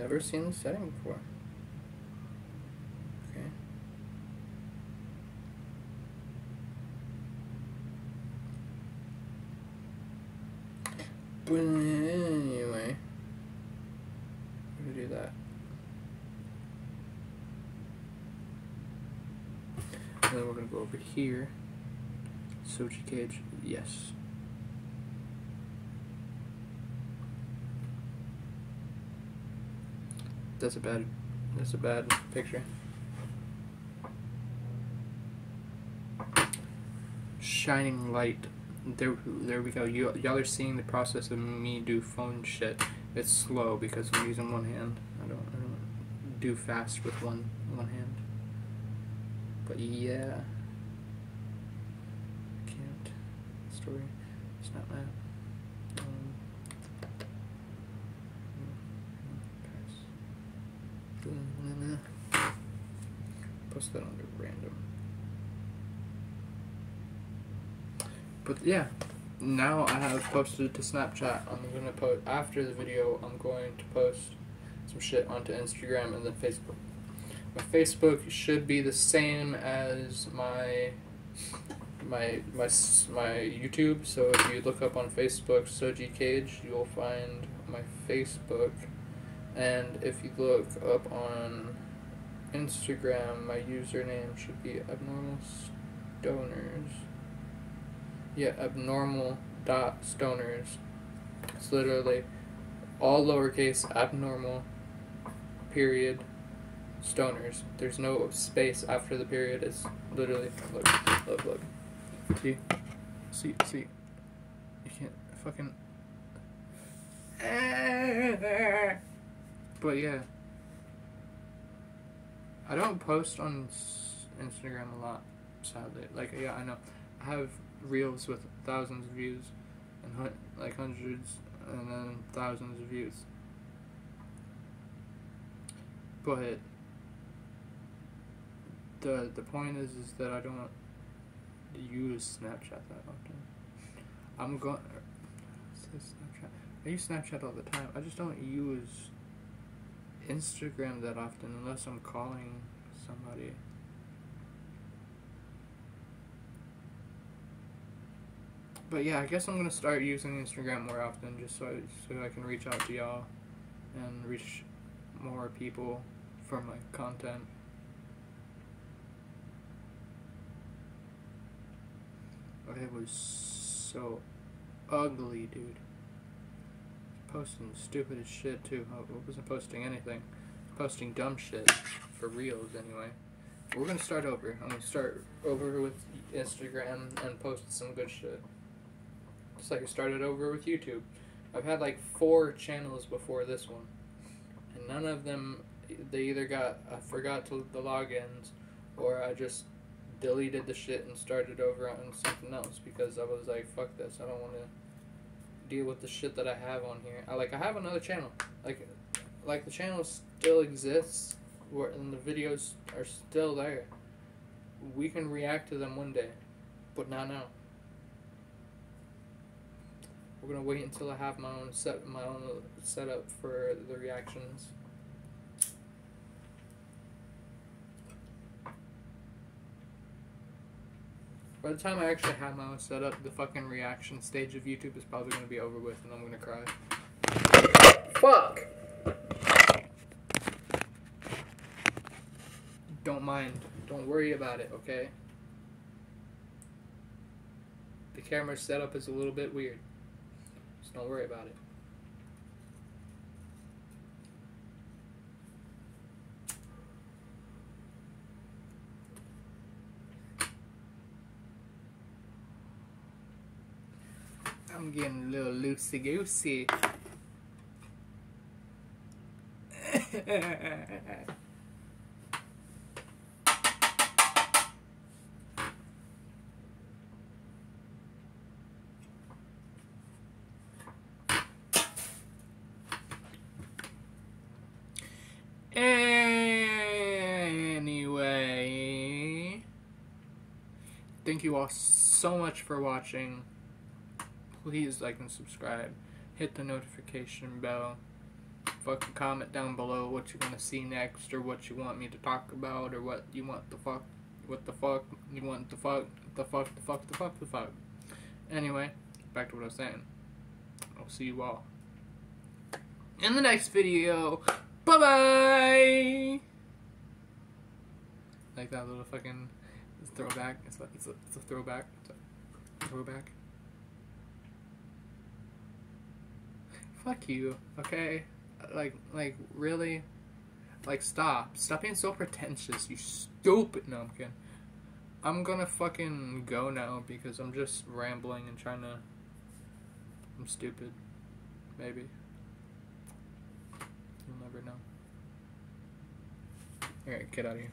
never seen this setting before. Okay. But anyway, we do that. And then we're gonna go over here. Sogii Kage, yes. That's a bad. That's a bad picture. Shining light. There, there we go. You, y'all are seeing the process of me do phone shit. It's slow because I'm using one hand. I don't, I don't do fast with one, one hand. But yeah. Can't. Story. It's not that. That under random. But yeah, now I have posted to Snapchat. I'm gonna post after the video. I'm going to post some shit onto Instagram and then Facebook. My Facebook should be the same as my my my my YouTube. So if you look up on Facebook Sogii Kage, you will find my Facebook. And if you look up on Instagram, my username should be abnormal stoners. Yeah, abnormal dot stoners. It's literally all lowercase abnormal period stoners. There's no space after the period. It's literally look look look. See? See see you can't fucking But yeah. I don't post on Instagram a lot, sadly. Like yeah, I know. I have reels with thousands of views and like hundreds and then thousands of views. But the the point is is that I don't use Snapchat that often. I'm going. Snapchat. I use Snapchat all the time. I just don't use Instagram that often unless I'm calling somebody. But yeah, I guess I'm gonna start using Instagram more often just so I, so I can reach out to y'all and reach more people for my content. It was so ugly, dude. Posting stupid as shit too. I wasn't posting anything. Posting dumb shit for reels anyway. We're gonna start over. I'm gonna start over with Instagram and post some good shit. Just like I started over with YouTube. I've had like four channels before this one, and none of them they either got I forgot to the logins, or I just deleted the shit and started over on something else because I was like, fuck this. I don't want to deal with the shit that I have on here. I like I have another channel. Like like the channel still exists where and the videos are still there. We can react to them one day, but not now. We're gonna wait until I have my own set my own setup for the reactions. By the time I actually have my own setup, the fucking reaction stage of YouTube is probably gonna be over with, and I'm gonna cry. Fuck. Don't mind. Don't worry about it, okay? The camera setup is a little bit weird. Just don't worry about it. I'm getting a little loosey goosey. Anyway, thank you all so much for watching. Please like and subscribe. Hit the notification bell. Fucking comment down below what you're gonna see next, or what you want me to talk about, or what you want the fuck, what the fuck you want the fuck, the fuck, the fuck, the fuck, the fuck. Anyway, back to what I was saying. I'll see you all in the next video. Bye bye. Like that little fucking throwback. It's a, it's a, it's a throwback. It's a throwback. Fuck you. Okay. Like like really. Like stop. Stop being so pretentious. You stupid. No, I'm gonna fucking go now because I'm just rambling and trying to. I'm stupid. Maybe. You'll never know. Alright, get out of here.